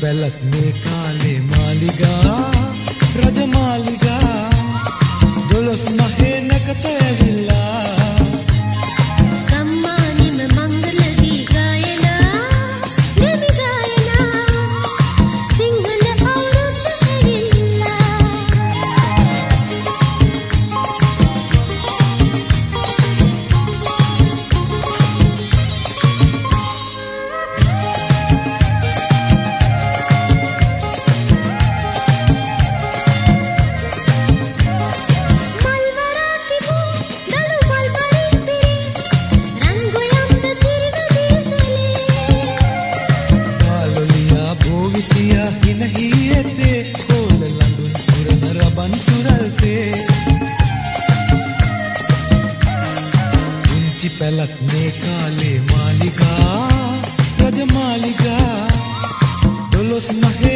पलक में काले मालिका झलकने काले मालिका रज मालिका दुलुस महे